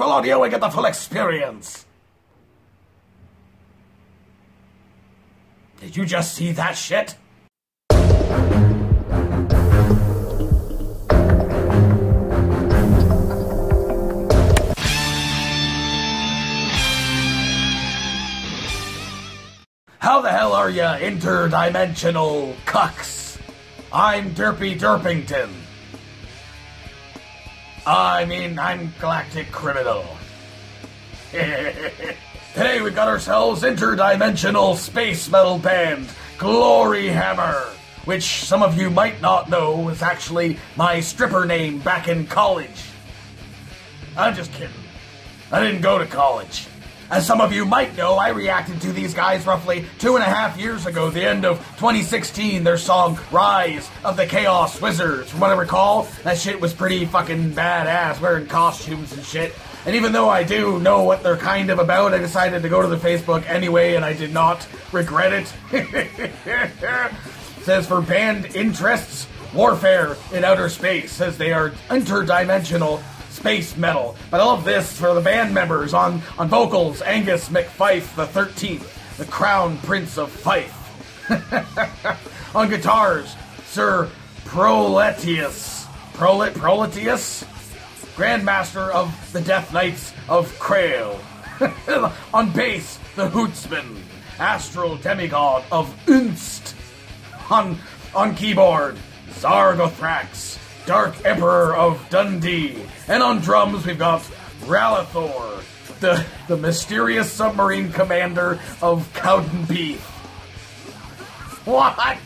full audio and get the full experience. Did you just see that shit? How the hell are ya, interdimensional cucks? I'm Derpy Derpington. I mean, I'm Galactic Criminal. Today we've got ourselves interdimensional space metal band Gloryhammer, which some of you might not know was actually my stripper name back in college. I'm just kidding. I didn't go to college. As some of you might know, I reacted to these guys roughly two and a half years ago, the end of 2016, their song Rise of the Chaos Wizards. From what I recall, that shit was pretty fucking badass, wearing costumes and shit. And even though I do know what they're kind of about, I decided to go to the Facebook anyway, and I did not regret it. says for band interests, warfare in outer space, says they are interdimensional space metal. But I love this for the band members on, on vocals Angus McFife the 13th, the Crown Prince of Fife. on guitars, Sir Proletius. Prolet Proletius? Grandmaster of the Death Knights of Crail. on bass, the Hootsman, astral demigod of Unst. On, on keyboard, Zargothrax, Dark Emperor of Dundee. And on drums, we've got Ralathor, the, the mysterious submarine commander of Cowden. What?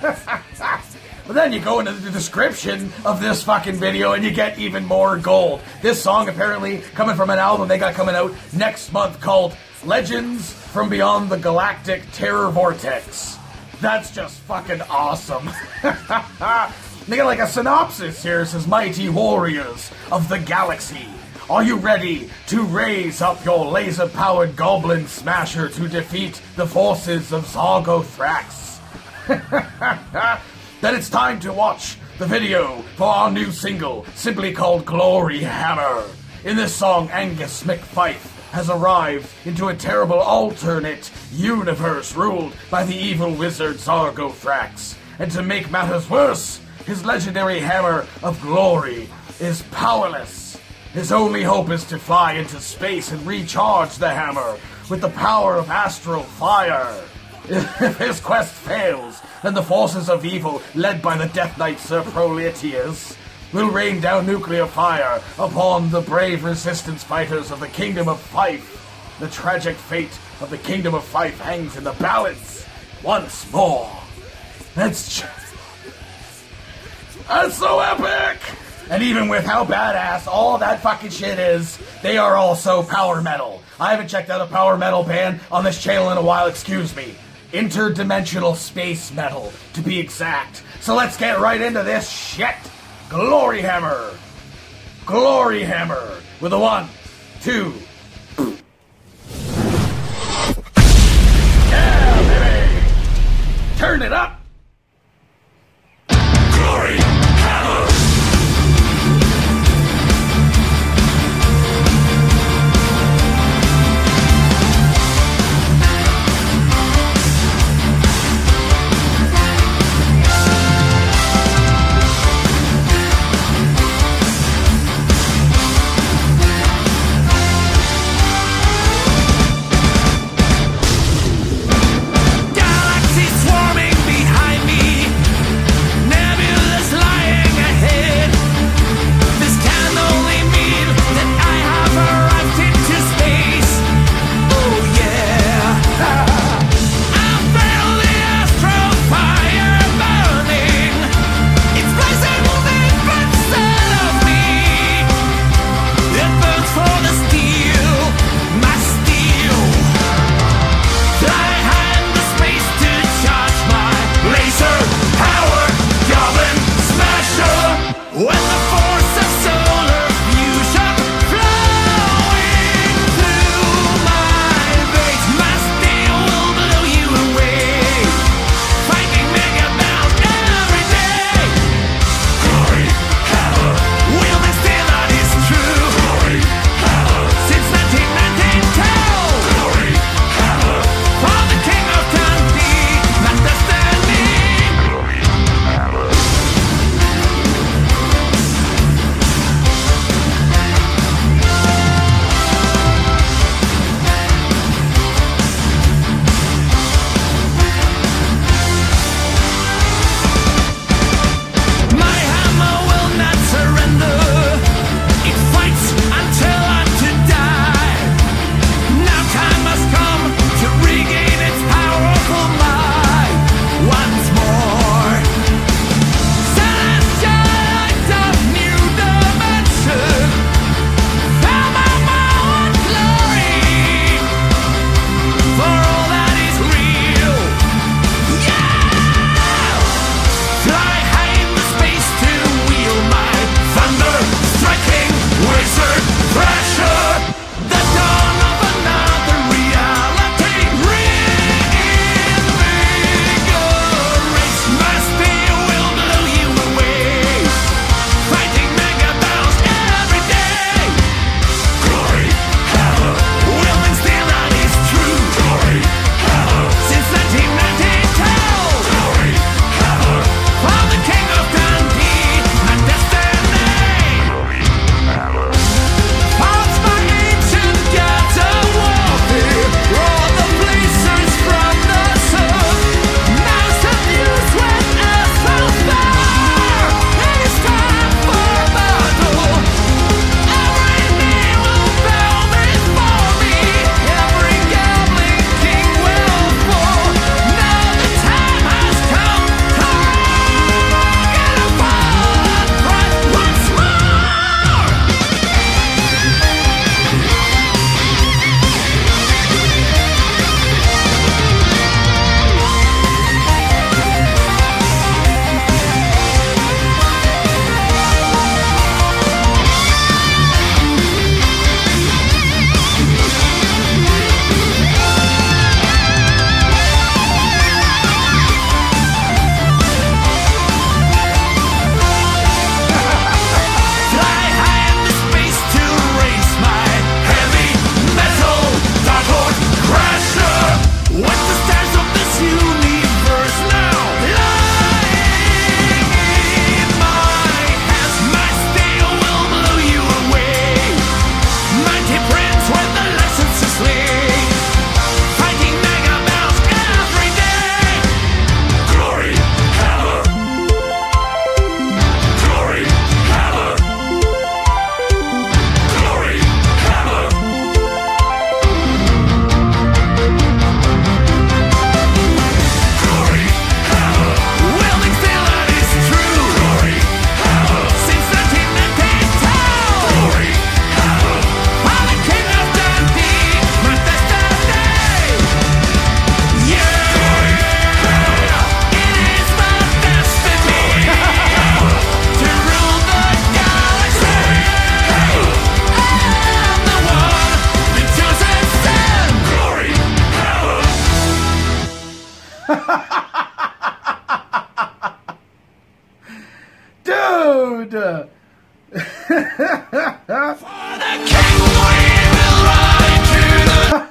but then you go into the description of this fucking video and you get even more gold. This song apparently coming from an album they got coming out next month called Legends from Beyond the Galactic Terror Vortex. That's just fucking awesome. they got like a synopsis here. It says, Mighty warriors of the galaxy. Are you ready to raise up your laser powered goblin smasher to defeat the forces of Zargothrax? then it's time to watch the video for our new single, simply called Gloryhammer. In this song, Angus McFife has arrived into a terrible alternate universe ruled by the evil wizard Zargothrax. And to make matters worse, his legendary hammer of glory is powerless. His only hope is to fly into space and recharge the hammer with the power of astral fire. If his quest fails, then the forces of evil, led by the Death Knight Sir Proletius, will rain down nuclear fire upon the brave resistance fighters of the Kingdom of Fife. The tragic fate of the Kingdom of Fife hangs in the balance once more. That's j- that's so epic! And even with how badass all that fucking shit is, they are all so power metal. I haven't checked out a power metal band on this channel in a while, excuse me. Interdimensional space metal, to be exact. So let's get right into this shit. Gloryhammer! Glory Hammer! With a one, two. Yeah, baby! Turn it up!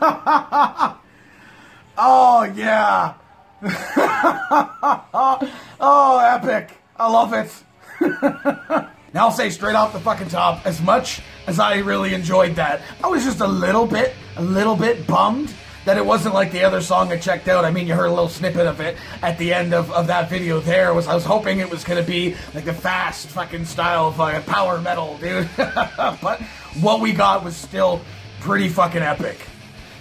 oh yeah. oh, epic. I love it. now I'll say straight off the fucking top, as much as I really enjoyed that, I was just a little bit, a little bit bummed that it wasn't like the other song I checked out. I mean, you heard a little snippet of it at the end of, of that video there. Was I was hoping it was gonna be like the fast fucking style of uh, power metal, dude. but what we got was still pretty fucking epic.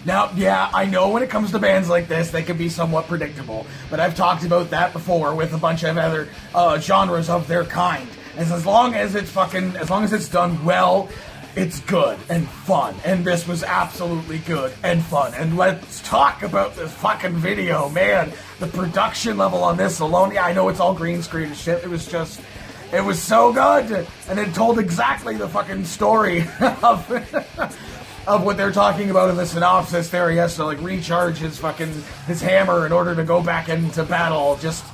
Now, yeah, I know when it comes to bands like this, they can be somewhat predictable, but I've talked about that before with a bunch of other uh, genres of their kind. As, as long as it's fucking, as long as it's done well, it's good and fun, and this was absolutely good and fun. And let's talk about this fucking video, man. The production level on this alone, yeah, I know it's all green screen and shit. It was just, it was so good, and it told exactly the fucking story of of what they're talking about in the synopsis. There, he has to like recharge his fucking his hammer in order to go back into battle. Just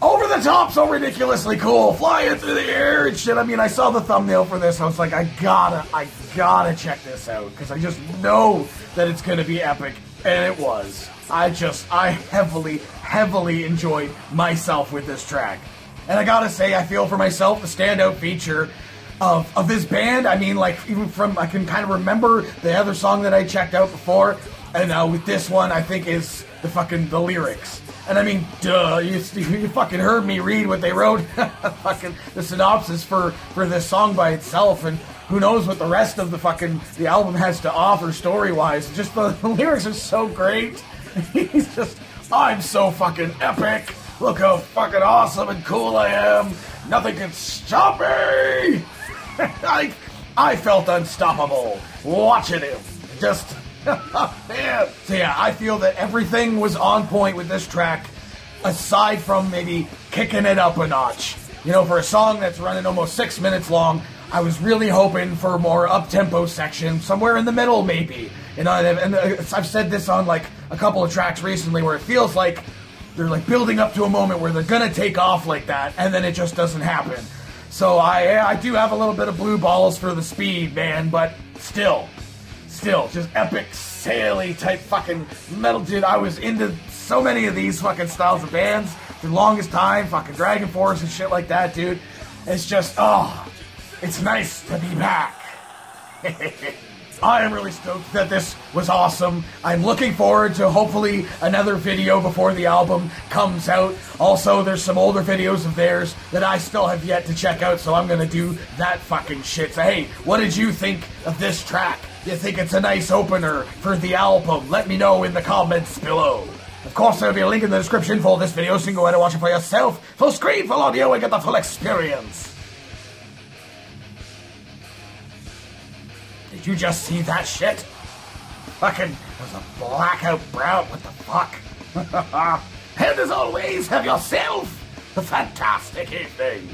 over the top, so ridiculously cool, flying through the air and shit. I mean, I saw the thumbnail for this. I was like, I gotta, I gotta check this out because I just know that it's gonna be epic, and it was. I just, I heavily, heavily enjoyed myself with this track. And I gotta say, I feel for myself the standout feature of, of this band. I mean, like, even from, I can kind of remember the other song that I checked out before. And uh, with this one, I think is the fucking, the lyrics. And I mean, duh, you, you fucking heard me read what they wrote, fucking the synopsis for, for this song by itself. And who knows what the rest of the fucking, the album has to offer story-wise. Just the, the lyrics are so great. He's just, I'm so fucking epic. Look how fucking awesome and cool I am. Nothing can stop me. I, I felt unstoppable watching him. Just, man. So yeah, I feel that everything was on point with this track, aside from maybe kicking it up a notch. You know, for a song that's running almost six minutes long, I was really hoping for a more up-tempo section, somewhere in the middle, maybe. You know, and uh, I've said this on like a couple of tracks recently, where it feels like they're like building up to a moment where they're gonna take off like that, and then it just doesn't happen. So I I do have a little bit of blue balls for the speed, man, but still, still, just epic, saily type fucking metal, dude. I was into so many of these fucking styles of bands the longest time, fucking DragonForce and shit like that, dude. It's just, oh, it's nice to be back. I am really stoked that this was awesome. I'm looking forward to hopefully another video before the album comes out. Also, there's some older videos of theirs that I still have yet to check out, so I'm gonna do that fucking shit. So, hey, what did you think of this track? You think it's a nice opener for the album? Let me know in the comments below. Of course, there'll be a link in the description for this video, so you can go ahead and watch it for yourself. Full screen, full audio, and get the full experience. You just see that shit? Fucking was a blackout brown. What the fuck? and as always, have yourself a fantastic evening.